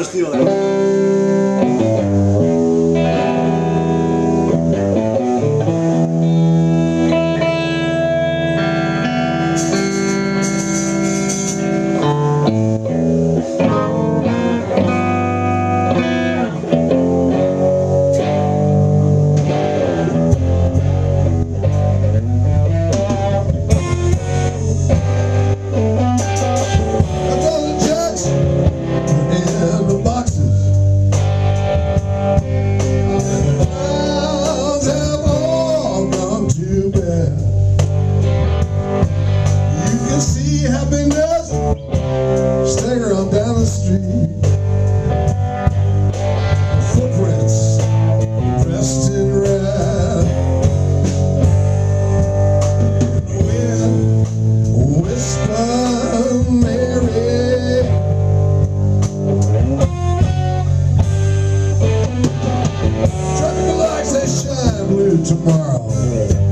estilo de... See happiness stagger on down the street. Footprints dressed in red. Wind Whisper Mary Traffic lights they shine blue tomorrow